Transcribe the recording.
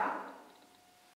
za?